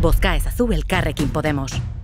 Bozka ezazu elkarrekin Podemos.